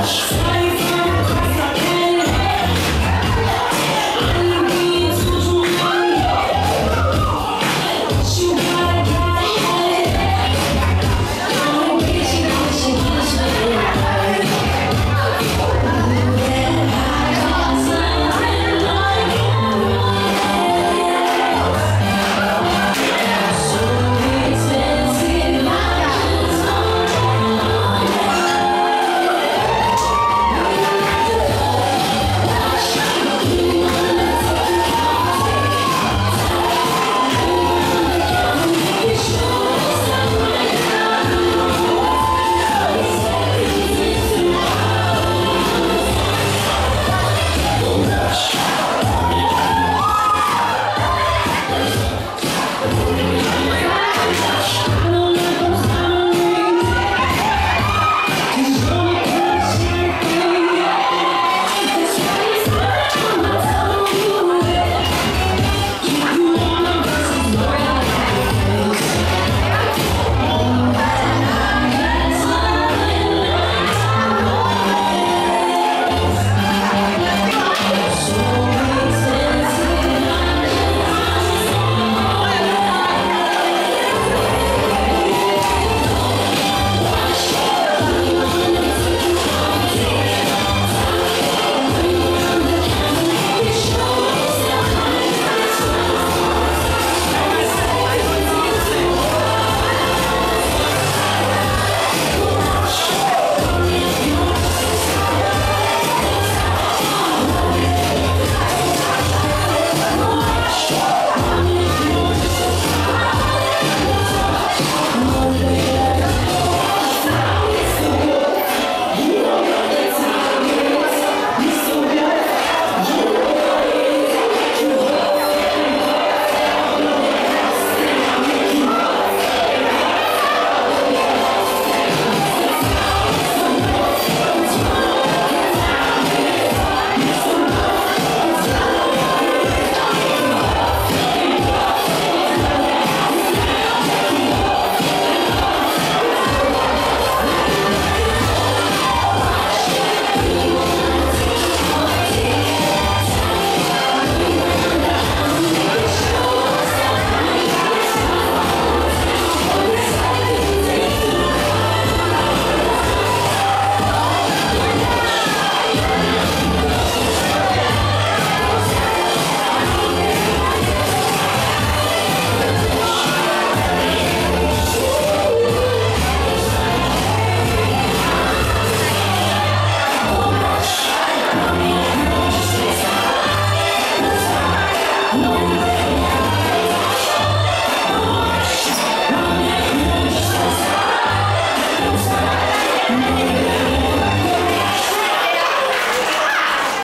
much